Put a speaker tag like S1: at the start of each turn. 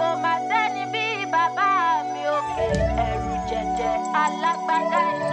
S1: kò má sẹ́ni bí bàbá mi òkè ẹ̀rù jẹ̀jẹ̀ alágbádá ìlú.